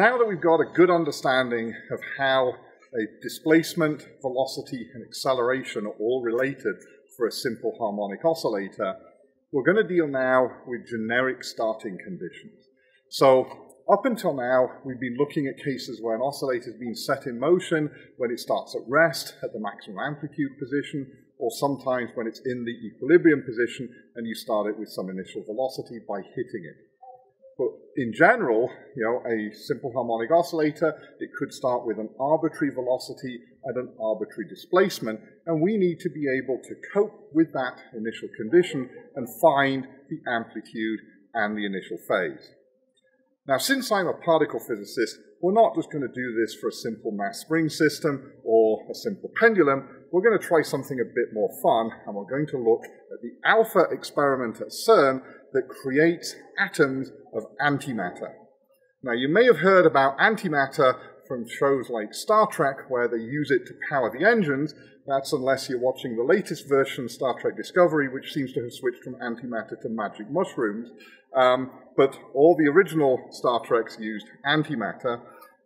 now that we've got a good understanding of how a displacement, velocity, and acceleration are all related for a simple harmonic oscillator, we're going to deal now with generic starting conditions. So up until now, we've been looking at cases where an oscillator has been set in motion when it starts at rest at the maximum amplitude position, or sometimes when it's in the equilibrium position and you start it with some initial velocity by hitting it. But in general, you know, a simple harmonic oscillator, it could start with an arbitrary velocity and an arbitrary displacement, and we need to be able to cope with that initial condition and find the amplitude and the initial phase. Now, since I'm a particle physicist, we're not just going to do this for a simple mass spring system or a simple pendulum. We're going to try something a bit more fun, and we're going to look at the alpha experiment at CERN that creates atoms of antimatter. Now, you may have heard about antimatter from shows like Star Trek, where they use it to power the engines. That's unless you're watching the latest version, Star Trek Discovery, which seems to have switched from antimatter to magic mushrooms. Um, but all the original Star Treks used antimatter.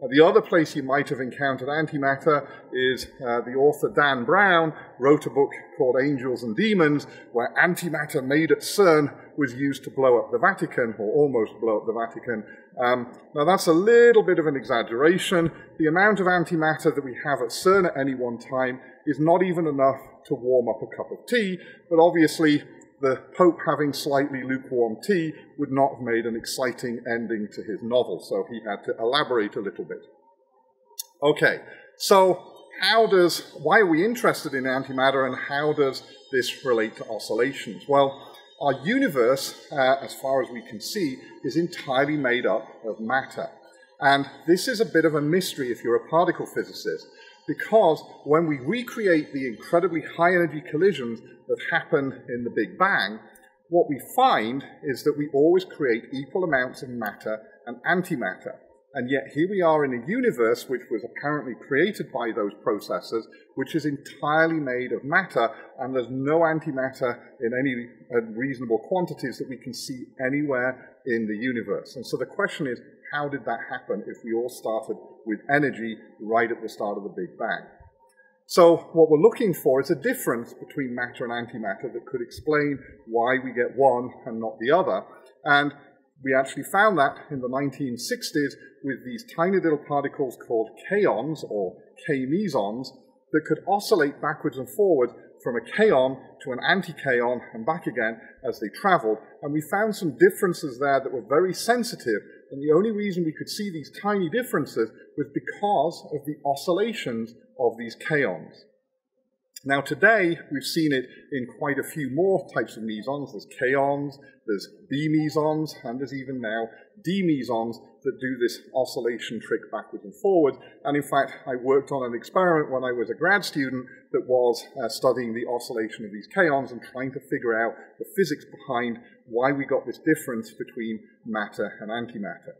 Uh, the other place you might have encountered antimatter is uh, the author Dan Brown wrote a book called Angels and Demons, where antimatter made at CERN was used to blow up the Vatican, or almost blow up the Vatican. Um, now that's a little bit of an exaggeration. The amount of antimatter that we have at CERN at any one time is not even enough to warm up a cup of tea, but obviously the Pope having slightly lukewarm tea would not have made an exciting ending to his novel, so he had to elaborate a little bit. Okay, so how does, why are we interested in antimatter and how does this relate to oscillations? Well, our universe, uh, as far as we can see, is entirely made up of matter. And this is a bit of a mystery if you're a particle physicist, because when we recreate the incredibly high energy collisions that happen in the Big Bang, what we find is that we always create equal amounts of matter and antimatter. And yet here we are in a universe which was apparently created by those processes, which is entirely made of matter, and there's no antimatter in any uh, reasonable quantities that we can see anywhere in the universe. And so the question is, how did that happen if we all started with energy right at the start of the Big Bang? So what we're looking for is a difference between matter and antimatter that could explain why we get one and not the other. And we actually found that in the 1960s with these tiny little particles called kaons or k-mesons that could oscillate backwards and forwards from a kaon to an anti-kaon and back again as they traveled. And we found some differences there that were very sensitive. And the only reason we could see these tiny differences was because of the oscillations of these kaons. Now today, we've seen it in quite a few more types of mesons. There's kaons, there's b-mesons, and there's even now d-mesons that do this oscillation trick backwards and forwards. And in fact, I worked on an experiment when I was a grad student that was uh, studying the oscillation of these kaons and trying to figure out the physics behind why we got this difference between matter and antimatter.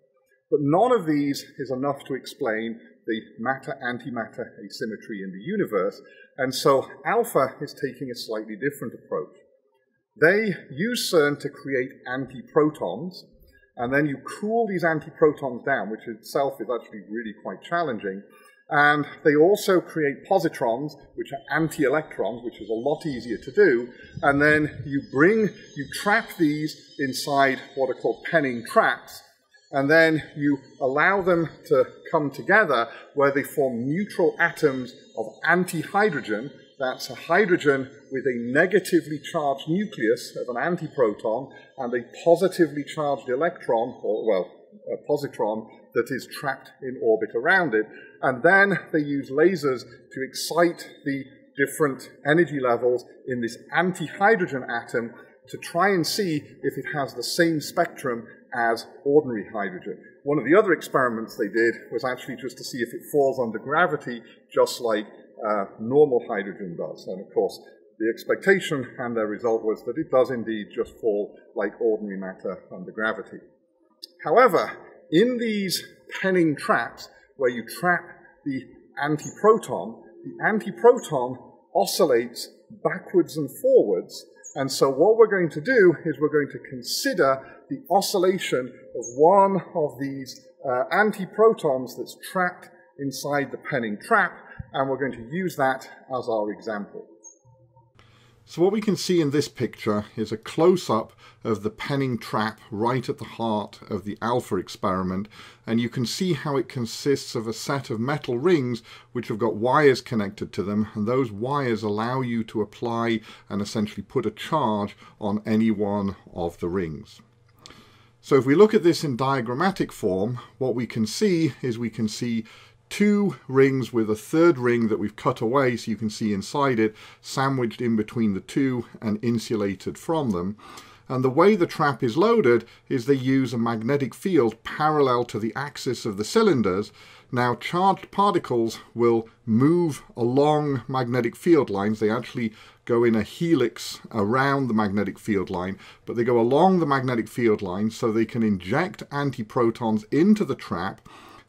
But none of these is enough to explain the matter-antimatter asymmetry in the universe, and so alpha is taking a slightly different approach. They use CERN to create antiprotons, and then you cool these antiprotons down, which itself is actually really quite challenging. And they also create positrons, which are anti-electrons, which is a lot easier to do. And then you bring, you trap these inside what are called penning traps, and then you allow them to come together where they form neutral atoms of anti-hydrogen. That's a hydrogen with a negatively charged nucleus of an antiproton and a positively charged electron, or well, a positron that is trapped in orbit around it. And then they use lasers to excite the different energy levels in this anti-hydrogen atom to try and see if it has the same spectrum as ordinary hydrogen. One of the other experiments they did was actually just to see if it falls under gravity just like uh, normal hydrogen does. And of course, the expectation and their result was that it does indeed just fall like ordinary matter under gravity. However, in these penning traps, where you trap the antiproton, the antiproton oscillates backwards and forwards And so what we're going to do is we're going to consider the oscillation of one of these uh, antiprotons that's trapped inside the penning trap, and we're going to use that as our example. So what we can see in this picture is a close-up of the penning trap right at the heart of the alpha experiment and you can see how it consists of a set of metal rings which have got wires connected to them and those wires allow you to apply and essentially put a charge on any one of the rings. So if we look at this in diagrammatic form, what we can see is we can see two rings with a third ring that we've cut away so you can see inside it, sandwiched in between the two and insulated from them. And the way the trap is loaded is they use a magnetic field parallel to the axis of the cylinders. Now charged particles will move along magnetic field lines. They actually go in a helix around the magnetic field line, but they go along the magnetic field line so they can inject antiprotons into the trap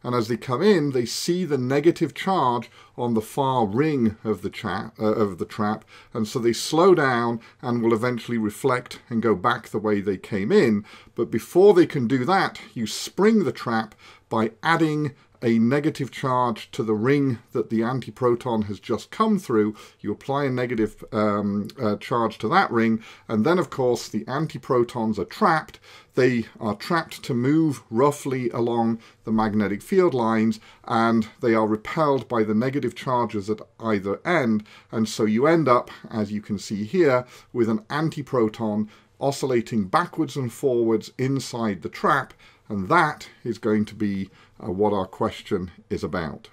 and as they come in they see the negative charge on the far ring of the, uh, of the trap. And so they slow down and will eventually reflect and go back the way they came in. But before they can do that you spring the trap by adding a negative charge to the ring that the antiproton has just come through, you apply a negative um, uh, charge to that ring, and then of course the antiprotons are trapped. They are trapped to move roughly along the magnetic field lines, and they are repelled by the negative charges at either end, and so you end up, as you can see here, with an antiproton oscillating backwards and forwards inside the trap, and that is going to be uh, what our question is about.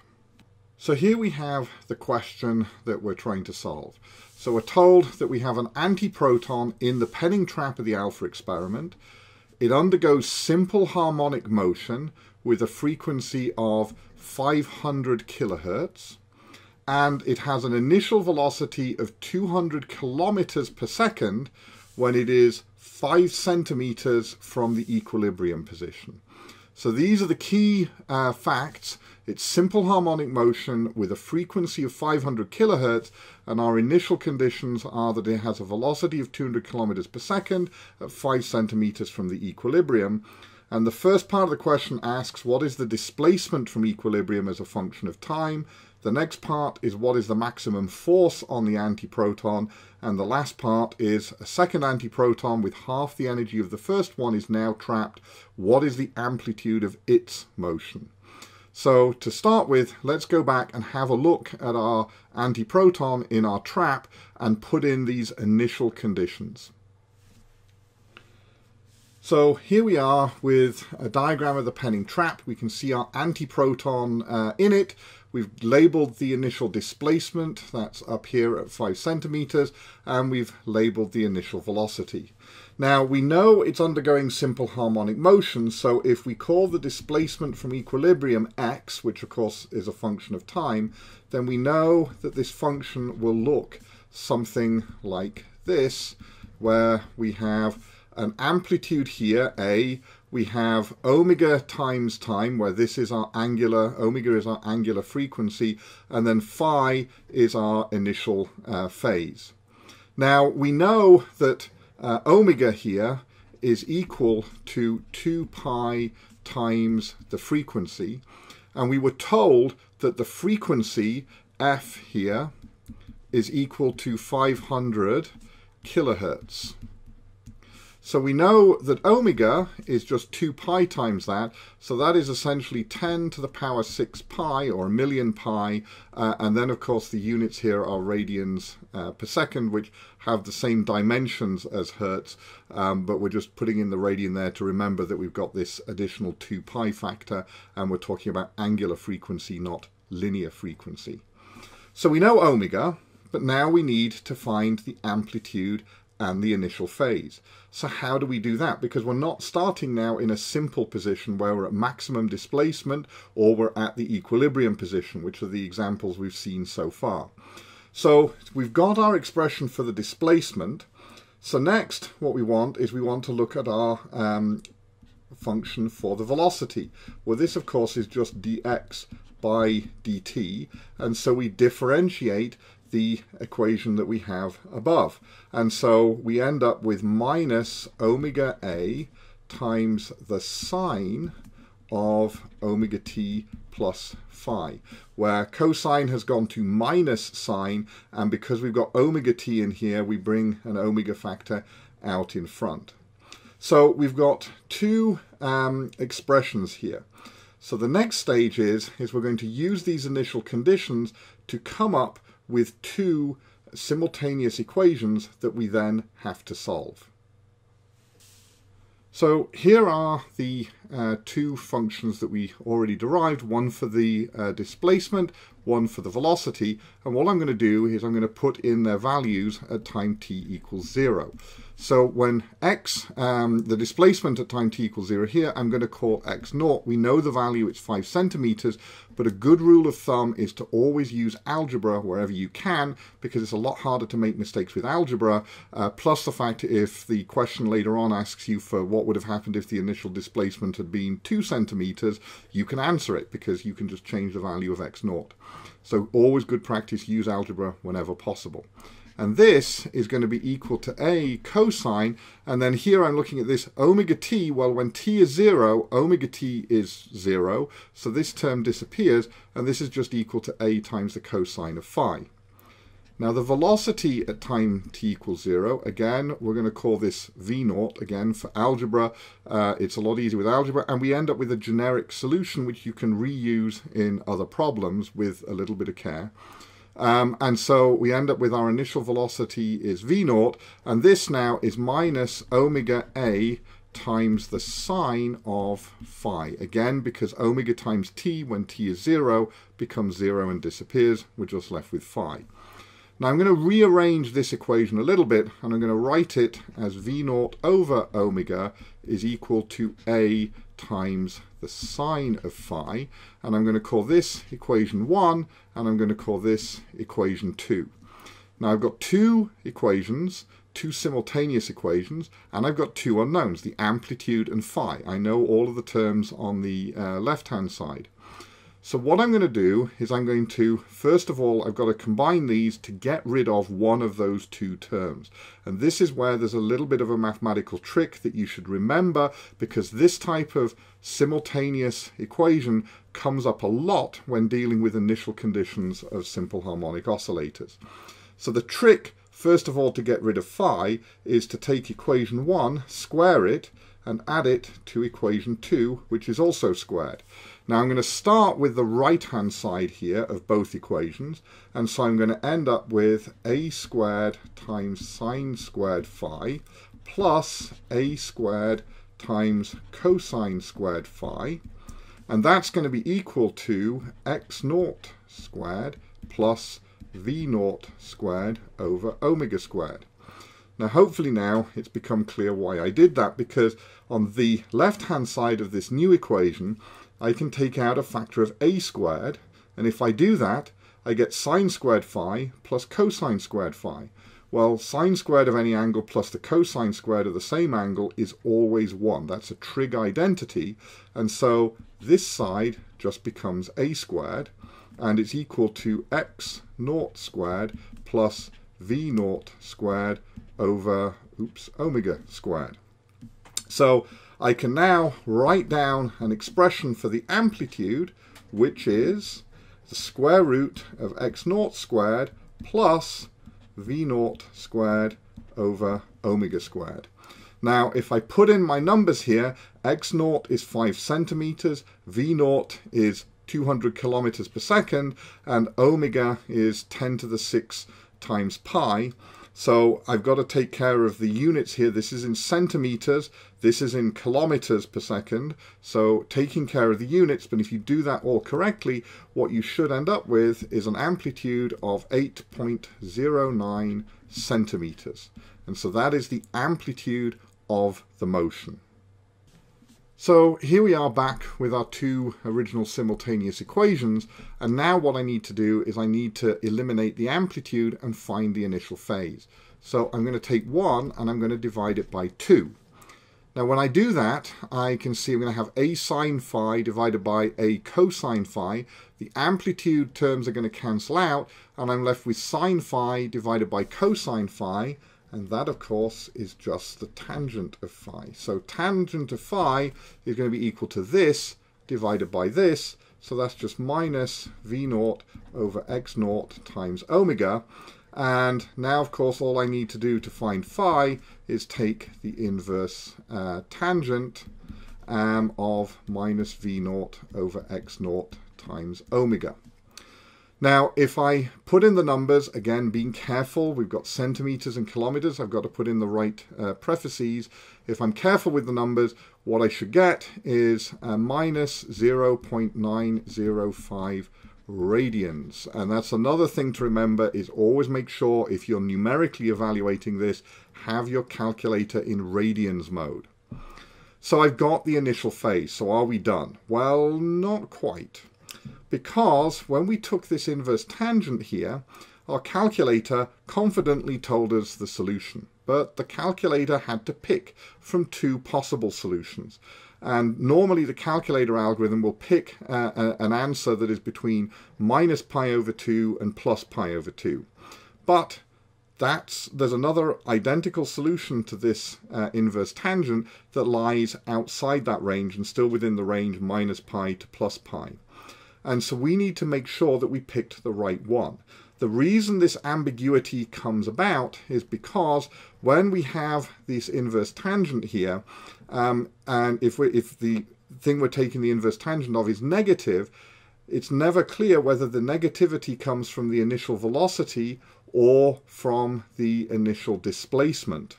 So here we have the question that we're trying to solve. So we're told that we have an antiproton in the penning trap of the alpha experiment. It undergoes simple harmonic motion with a frequency of 500 kilohertz and it has an initial velocity of 200 kilometers per second when it is 5 centimeters from the equilibrium position. So these are the key uh, facts. It's simple harmonic motion with a frequency of 500 kilohertz, and our initial conditions are that it has a velocity of 200 kilometers per second at 5 centimeters from the equilibrium. And the first part of the question asks what is the displacement from equilibrium as a function of time? The next part is what is the maximum force on the antiproton, and the last part is a second antiproton with half the energy of the first one is now trapped. What is the amplitude of its motion? So to start with, let's go back and have a look at our antiproton in our trap and put in these initial conditions. So here we are with a diagram of the penning trap. We can see our antiproton uh, in it. We've labeled the initial displacement, that's up here at 5 centimeters, and we've labeled the initial velocity. Now we know it's undergoing simple harmonic motion, so if we call the displacement from equilibrium x, which of course is a function of time, then we know that this function will look something like this, where we have an amplitude here, a, we have omega times time, where this is our angular, omega is our angular frequency, and then phi is our initial uh, phase. Now, we know that uh, omega here is equal to 2 pi times the frequency, and we were told that the frequency, f here, is equal to 500 kilohertz. So we know that omega is just 2 pi times that, so that is essentially 10 to the power 6 pi, or a million pi, uh, and then of course the units here are radians uh, per second, which have the same dimensions as hertz, um, but we're just putting in the radian there to remember that we've got this additional 2 pi factor, and we're talking about angular frequency, not linear frequency. So we know omega, but now we need to find the amplitude and the initial phase. So how do we do that? Because we're not starting now in a simple position where we're at maximum displacement or we're at the equilibrium position, which are the examples we've seen so far. So we've got our expression for the displacement. So next, what we want is we want to look at our um, function for the velocity. Well, this, of course, is just dx by dt, and so we differentiate the equation that we have above. And so we end up with minus omega a times the sine of omega t plus phi, where cosine has gone to minus sine, and because we've got omega t in here, we bring an omega factor out in front. So we've got two um, expressions here. So the next stage is, is we're going to use these initial conditions to come up with two simultaneous equations that we then have to solve. So here are the uh, two functions that we already derived, one for the uh, displacement, one for the velocity, and what I'm going to do is I'm going to put in their values at time t equals 0. So when x, um, the displacement at time t equals 0 here, I'm going to call x naught. We know the value, it's 5 centimeters, but a good rule of thumb is to always use algebra wherever you can, because it's a lot harder to make mistakes with algebra, uh, plus the fact if the question later on asks you for what would have happened if the initial displacement had been 2 centimeters, you can answer it, because you can just change the value of x naught. So always good practice, use algebra whenever possible. And this is going to be equal to a cosine. And then here I'm looking at this omega t. Well, when t is 0, omega t is 0. So this term disappears. And this is just equal to a times the cosine of phi. Now the velocity at time t equals 0, again, we're going to call this v naught, again, for algebra. Uh, it's a lot easier with algebra, and we end up with a generic solution which you can reuse in other problems with a little bit of care. Um, and so we end up with our initial velocity is v naught, and this now is minus omega a times the sine of phi. Again, because omega times t when t is 0 becomes 0 and disappears, we're just left with phi. Now I'm going to rearrange this equation a little bit and I'm going to write it as V naught over omega is equal to A times the sine of phi and I'm going to call this equation 1 and I'm going to call this equation 2. Now I've got two equations, two simultaneous equations, and I've got two unknowns, the amplitude and phi. I know all of the terms on the uh, left-hand side. So what I'm going to do is I'm going to, first of all, I've got to combine these to get rid of one of those two terms. And this is where there's a little bit of a mathematical trick that you should remember because this type of simultaneous equation comes up a lot when dealing with initial conditions of simple harmonic oscillators. So the trick, first of all, to get rid of phi is to take equation 1, square it, and add it to equation 2, which is also squared. Now I'm going to start with the right-hand side here of both equations, and so I'm going to end up with a squared times sine squared phi plus a squared times cosine squared phi, and that's going to be equal to x naught squared plus v naught squared over omega squared. Now hopefully now it's become clear why I did that because on the left hand side of this new equation I can take out a factor of a squared, and if I do that, I get sine squared phi plus cosine squared phi. Well, sine squared of any angle plus the cosine squared of the same angle is always 1. That's a trig identity, and so this side just becomes a squared, and it's equal to x naught squared plus v naught squared over, oops, omega squared. So I can now write down an expression for the amplitude, which is the square root of x naught squared plus v naught squared over omega squared. Now, if I put in my numbers here, x naught is 5 centimeters, v naught is 200 kilometers per second, and omega is 10 to the 6 times pi. So I've got to take care of the units here. This is in centimeters, this is in kilometers per second. So taking care of the units, but if you do that all correctly, what you should end up with is an amplitude of 8.09 centimeters. And so that is the amplitude of the motion. So here we are back with our two original simultaneous equations and now what I need to do is I need to eliminate the amplitude and find the initial phase. So I'm going to take 1 and I'm going to divide it by 2. Now when I do that, I can see I'm going to have a sine phi divided by a cosine phi. The amplitude terms are going to cancel out, and I'm left with sine phi divided by cosine phi, and that of course is just the tangent of phi. So tangent of phi is going to be equal to this divided by this, so that's just minus v naught over x naught times omega, and now, of course, all I need to do to find phi is take the inverse uh, tangent um, of minus v naught over x naught times omega. Now, if I put in the numbers, again, being careful, we've got centimeters and kilometers, I've got to put in the right uh, prefaces. If I'm careful with the numbers, what I should get is uh, minus 0.905 radians. And that's another thing to remember is always make sure if you're numerically evaluating this, have your calculator in radians mode. So I've got the initial phase, so are we done? Well, not quite. Because when we took this inverse tangent here, our calculator confidently told us the solution. But the calculator had to pick from two possible solutions. And normally the calculator algorithm will pick uh, a, an answer that is between minus pi over 2 and plus pi over 2. But that's there's another identical solution to this uh, inverse tangent that lies outside that range and still within the range minus pi to plus pi. And so we need to make sure that we picked the right one. The reason this ambiguity comes about is because when we have this inverse tangent here, um, and if, we, if the thing we're taking the inverse tangent of is negative, it's never clear whether the negativity comes from the initial velocity or from the initial displacement.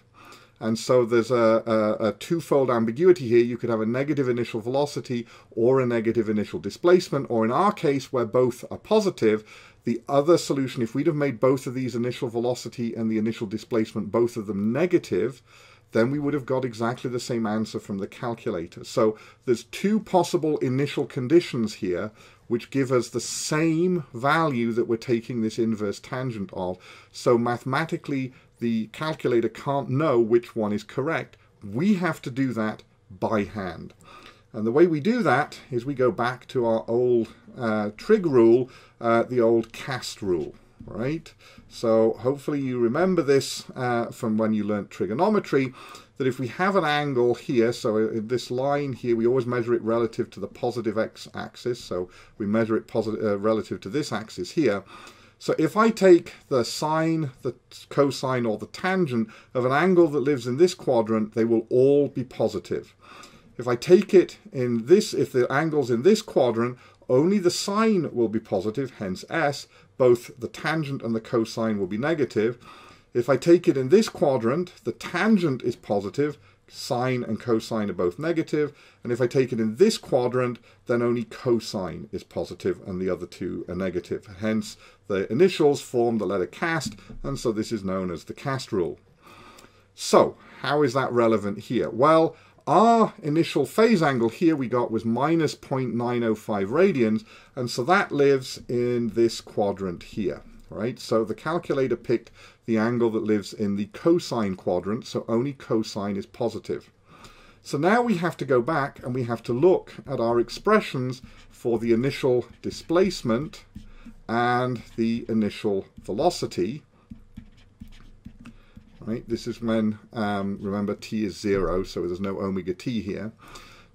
And so there's a, a, a, twofold ambiguity here. You could have a negative initial velocity or a negative initial displacement, or in our case, where both are positive, the other solution, if we'd have made both of these initial velocity and the initial displacement, both of them negative, then we would have got exactly the same answer from the calculator. So there's two possible initial conditions here which give us the same value that we're taking this inverse tangent of. So mathematically, the calculator can't know which one is correct. We have to do that by hand. And the way we do that is we go back to our old uh, trig rule, uh, the old cast rule right? So hopefully you remember this uh, from when you learnt trigonometry, that if we have an angle here, so this line here, we always measure it relative to the positive x-axis, so we measure it uh, relative to this axis here. So if I take the sine, the cosine, or the tangent of an angle that lives in this quadrant, they will all be positive. If I take it in this, if the angle's in this quadrant, only the sine will be positive, hence s, both the tangent and the cosine will be negative. If I take it in this quadrant, the tangent is positive, sine and cosine are both negative, and if I take it in this quadrant, then only cosine is positive and the other two are negative. Hence, the initials form the letter cast, and so this is known as the cast rule. So, how is that relevant here? Well, our initial phase angle here we got was minus 0.905 radians, and so that lives in this quadrant here, right? So the calculator picked the angle that lives in the cosine quadrant, so only cosine is positive. So now we have to go back and we have to look at our expressions for the initial displacement and the initial velocity, right? This is when, um, remember, t is 0, so there's no omega t here.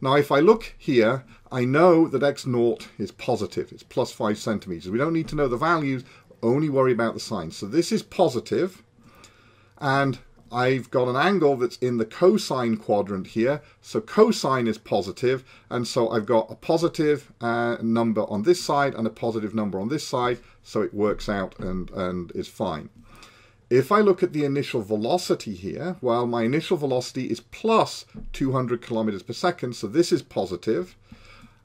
Now, if I look here, I know that x naught is positive. It's plus 5 centimeters. We don't need to know the values, only worry about the signs. So this is positive, and I've got an angle that's in the cosine quadrant here. So cosine is positive, and so I've got a positive uh, number on this side and a positive number on this side, so it works out and, and is fine. If I look at the initial velocity here, well, my initial velocity is plus 200 kilometers per second, so this is positive.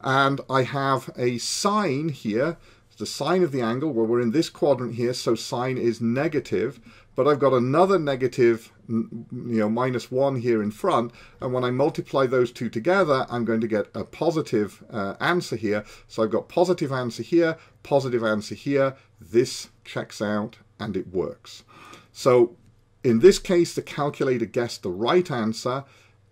And I have a sine here, the sine of the angle, well, we're in this quadrant here, so sine is negative. But I've got another negative, you know, minus 1 here in front. And when I multiply those two together, I'm going to get a positive uh, answer here. So I've got positive answer here, positive answer here. This checks out and it works. So in this case, the calculator guessed the right answer.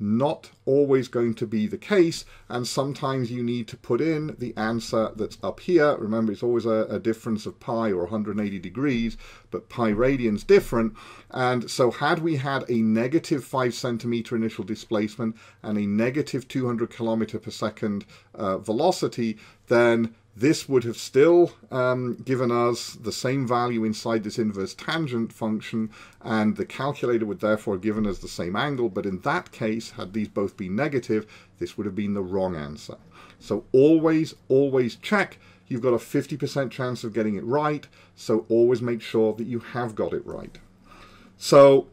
Not always going to be the case, and sometimes you need to put in the answer that's up here. Remember, it's always a, a difference of pi or 180 degrees, but pi radians different. And so had we had a negative 5 centimeter initial displacement and a negative 200 kilometer per second uh, velocity, then this would have still um, given us the same value inside this inverse tangent function, and the calculator would therefore have given us the same angle, but in that case, had these both been negative, this would have been the wrong answer. So always, always check. You've got a 50% chance of getting it right, so always make sure that you have got it right. So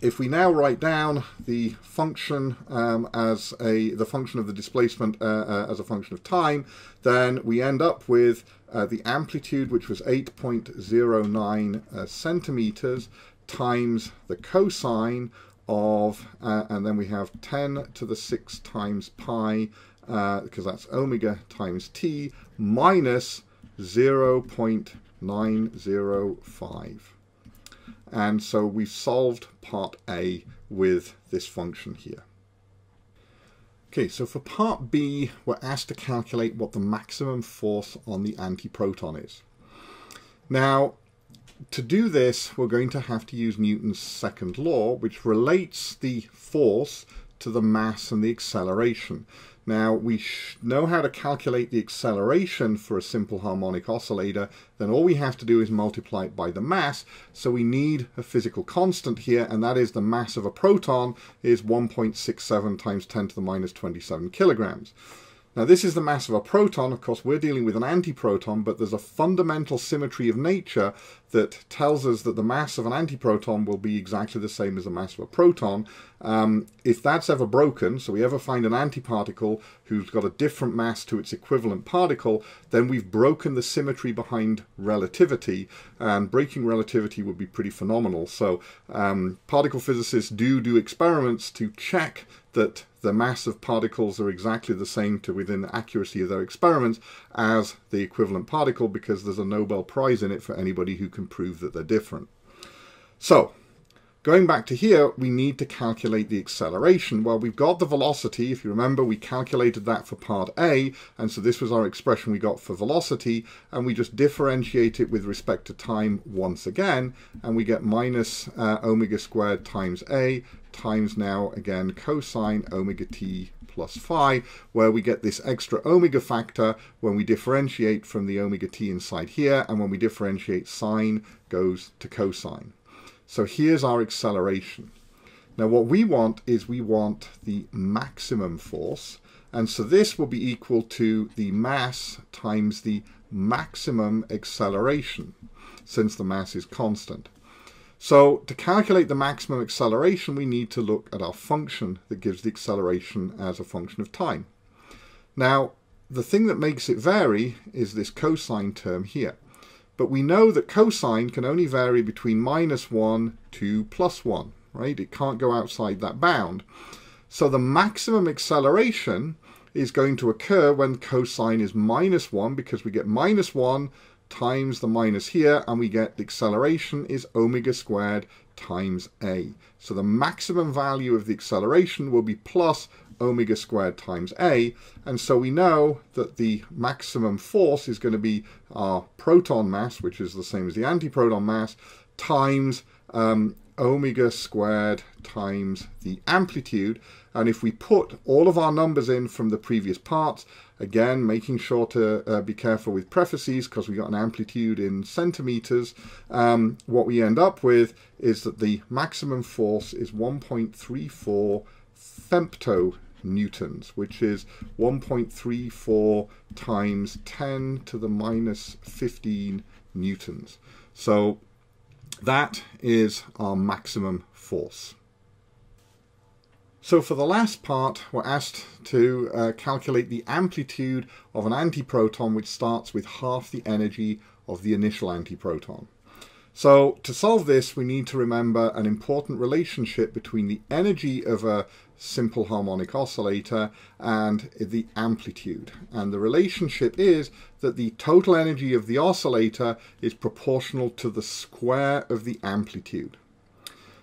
if we now write down the function um, as a the function of the displacement uh, uh, as a function of time, then we end up with uh, the amplitude, which was 8.09 uh, centimeters, times the cosine of, uh, and then we have 10 to the 6 times pi, because uh, that's omega times t, minus 0.905. And so we've solved part A with this function here. Okay, so for part B, we're asked to calculate what the maximum force on the antiproton is. Now, to do this, we're going to have to use Newton's second law, which relates the force to the mass and the acceleration. Now, we know how to calculate the acceleration for a simple harmonic oscillator, then all we have to do is multiply it by the mass. So we need a physical constant here, and that is the mass of a proton is 1.67 times 10 to the minus 27 kilograms. Now this is the mass of a proton, of course we're dealing with an antiproton, but there's a fundamental symmetry of nature that tells us that the mass of an antiproton will be exactly the same as the mass of a proton. Um, if that's ever broken, so we ever find an antiparticle who's got a different mass to its equivalent particle, then we've broken the symmetry behind relativity, and breaking relativity would be pretty phenomenal. So um, particle physicists do do experiments to check that the mass of particles are exactly the same to within the accuracy of their experiments as the equivalent particle because there's a Nobel Prize in it for anybody who can prove that they're different. So, going back to here, we need to calculate the acceleration. Well, we've got the velocity. If you remember, we calculated that for part A, and so this was our expression we got for velocity, and we just differentiate it with respect to time once again, and we get minus uh, omega squared times A times now again cosine omega t plus phi, where we get this extra omega factor when we differentiate from the omega t inside here, and when we differentiate sine goes to cosine. So here's our acceleration. Now what we want is we want the maximum force, and so this will be equal to the mass times the maximum acceleration, since the mass is constant. So to calculate the maximum acceleration, we need to look at our function that gives the acceleration as a function of time. Now, the thing that makes it vary is this cosine term here. But we know that cosine can only vary between minus 1 to plus 1, right? It can't go outside that bound. So the maximum acceleration is going to occur when cosine is minus 1 because we get minus 1 times the minus here, and we get the acceleration is omega squared times a. So the maximum value of the acceleration will be plus omega squared times a, and so we know that the maximum force is going to be our proton mass, which is the same as the antiproton mass, times um, omega squared times the amplitude. And if we put all of our numbers in from the previous parts, again, making sure to uh, be careful with prefaces because we got an amplitude in centimeters, um, what we end up with is that the maximum force is 1.34 femto newtons, which is 1.34 times 10 to the minus 15 newtons. So that is our maximum force. So for the last part, we're asked to uh, calculate the amplitude of an antiproton which starts with half the energy of the initial antiproton. So to solve this, we need to remember an important relationship between the energy of a simple harmonic oscillator and the amplitude. And the relationship is that the total energy of the oscillator is proportional to the square of the amplitude.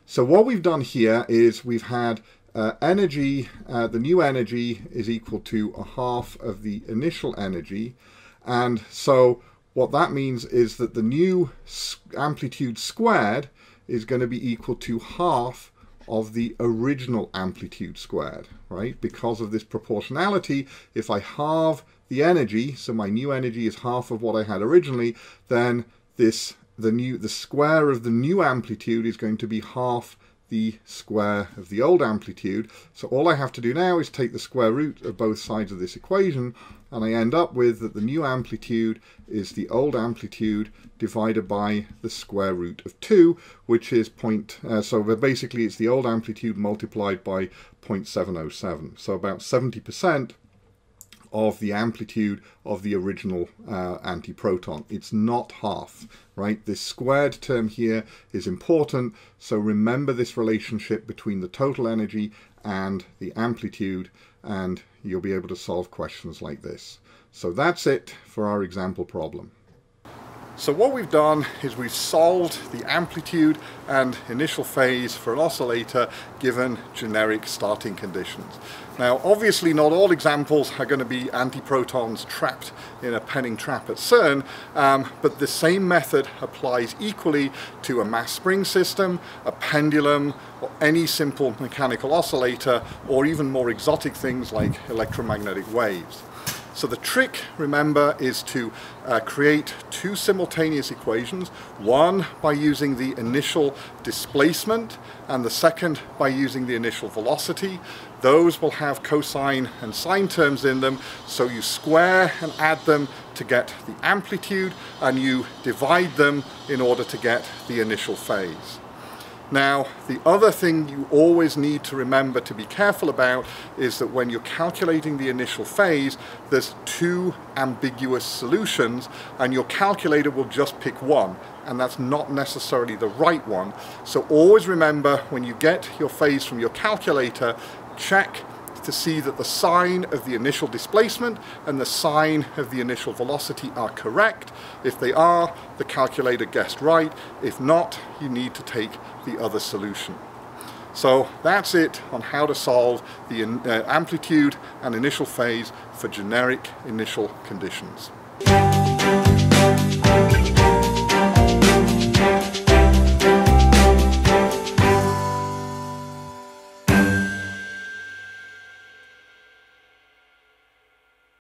So what we've done here is we've had uh, energy, uh, the new energy is equal to a half of the initial energy. And so what that means is that the new amplitude squared is going to be equal to half of the original amplitude squared, right? Because of this proportionality, if I halve the energy, so my new energy is half of what I had originally, then this the new the square of the new amplitude is going to be half the square of the old amplitude. So all I have to do now is take the square root of both sides of this equation and I end up with that the new amplitude is the old amplitude divided by the square root of 2 which is point uh, so basically it's the old amplitude multiplied by 0.707 so about 70% of the amplitude of the original uh, antiproton. It's not half, right? This squared term here is important, so remember this relationship between the total energy and the amplitude, and you'll be able to solve questions like this. So that's it for our example problem. So what we've done is we've solved the amplitude and initial phase for an oscillator given generic starting conditions. Now obviously not all examples are going to be antiprotons trapped in a Penning trap at CERN, um, but the same method applies equally to a mass spring system, a pendulum, or any simple mechanical oscillator, or even more exotic things like electromagnetic waves. So the trick, remember, is to uh, create two simultaneous equations, one by using the initial displacement and the second by using the initial velocity. Those will have cosine and sine terms in them, so you square and add them to get the amplitude and you divide them in order to get the initial phase. Now, the other thing you always need to remember to be careful about is that when you're calculating the initial phase, there's two ambiguous solutions and your calculator will just pick one and that's not necessarily the right one. So always remember when you get your phase from your calculator, check to see that the sign of the initial displacement and the sign of the initial velocity are correct. If they are, the calculator guessed right. If not, you need to take the other solution. So that's it on how to solve the uh, amplitude and initial phase for generic initial conditions.